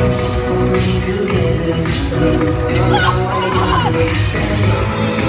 Just hold me together tonight. You're always on the.